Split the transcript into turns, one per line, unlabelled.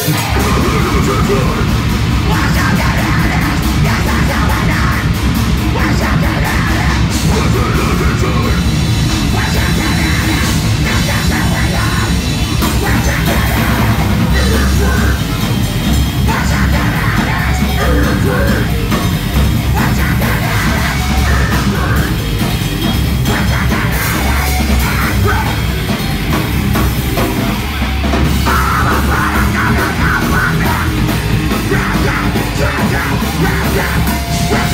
我想 Where